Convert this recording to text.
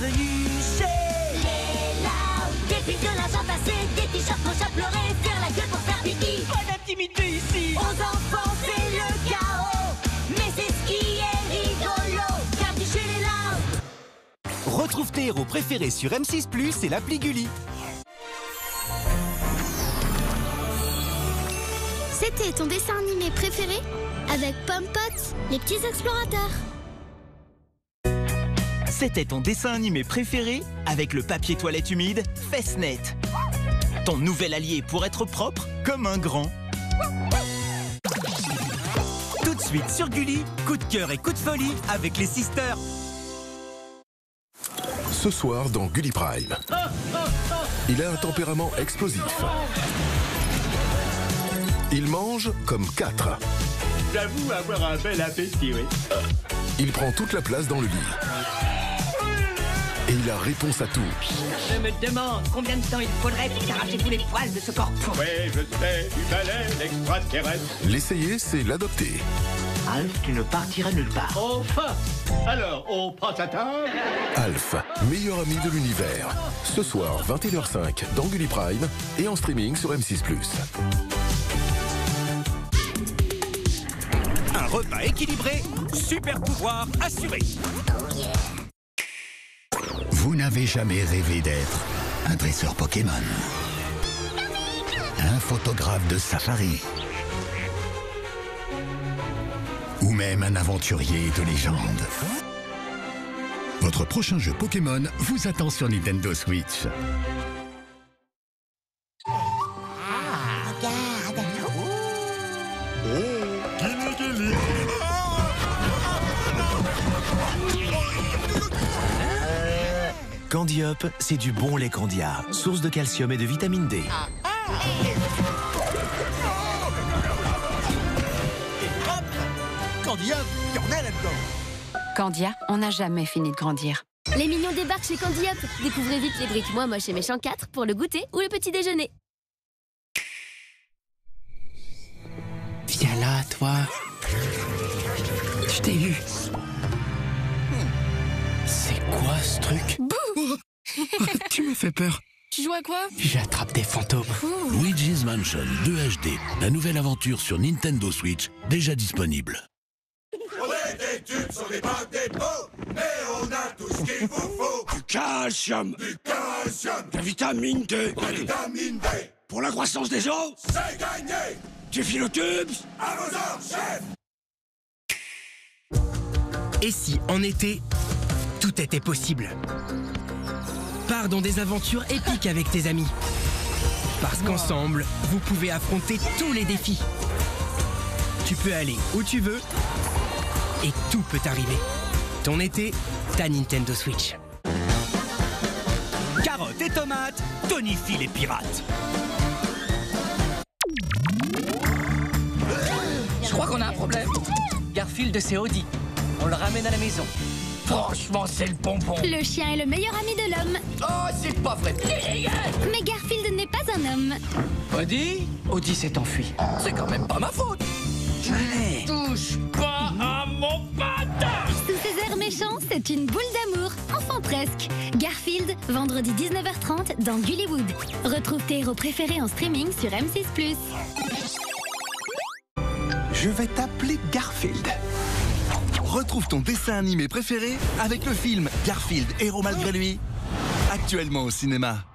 Bienvenue chez Les Lau Des films de l'argent passé, des t-shirts pour pleurer, faire la gueule pour faire pipi. Pas d'intimité ici Aux enfants, c'est le chaos. Mais c'est ce qui est rigolo. Bienvenue chez les Lau Retrouve tes héros préférés sur M6 Plus et l'appli Gulli. C'était ton dessin animé préféré Avec Pompot, les petits explorateurs. C'était ton dessin animé préféré avec le papier toilette humide Fessnet. Ton nouvel allié pour être propre comme un grand. Tout de suite sur Gulli, coup de cœur et coup de folie avec les sisters. Ce soir dans Gully Prime. Il a un tempérament explosif. Il mange comme quatre. J'avoue avoir un bel appétit, oui. Il prend toute la place dans le lit. Et il a réponse à tout. Je me demande combien de temps il faudrait pour arracher tous les poils de ce corps. Oui, je sais, du balai, l'extraterrestre. L'essayer, c'est l'adopter. Alf, tu ne partiras nulle part. Enfin Alors, on prend sa table Alf, meilleur ami de l'univers. Ce soir, 21h05 dans Gully Prime et en streaming sur M6+. Un repas équilibré, super pouvoir assuré. Vous n'avez jamais rêvé d'être un dresseur Pokémon, un photographe de safari, ou même un aventurier de légende. Votre prochain jeu Pokémon vous attend sur Nintendo Switch. Candiop, c'est du bon lait Candia, source de calcium et de vitamine D. Candia, il y en a là-dedans Candia, on n'a jamais fini de grandir. Les mignons débarquent chez Candy Up. Découvrez vite les briques moi moches et méchants 4 pour le goûter ou le petit déjeuner. Viens là, toi. Je t'ai vu. C'est quoi ce truc? Tu me fais peur. Tu joues à quoi? J'attrape des fantômes. Luigi's Mansion 2 HD, la nouvelle aventure sur Nintendo Switch, déjà disponible. Du calcium. Du calcium. De la vitamine D. De la vitamine D. Pour la croissance des os. C'est gagné. Du philotubes. À vos ordres, chef. Et si, en été, tout était possible? Pars dans des aventures épiques avec tes amis. Parce qu'ensemble, vous pouvez affronter tous les défis. Tu peux aller où tu veux et tout peut arriver. Ton été, ta Nintendo Switch. Carottes et tomates, tonifie les pirates. Je crois qu'on a un problème. Garfield, c'est Audi. On le ramène à la maison. Franchement, c'est le pompon. Le chien est le meilleur ami de l'homme. Oh, c'est pas vrai. Mais Garfield n'est pas un homme. Audi Audi s'est enfui. C'est quand même pas ma faute. Allez. Touche pas à mon patin Sous ses airs méchants, c'est une boule d'amour. Enfin presque. Garfield, vendredi 19h30 dans Gullywood. Retrouve tes héros préférés en streaming sur M6+. Je vais t'appeler Garfield. Retrouve ton dessin animé préféré avec le film Garfield, héros malgré lui. Actuellement au cinéma.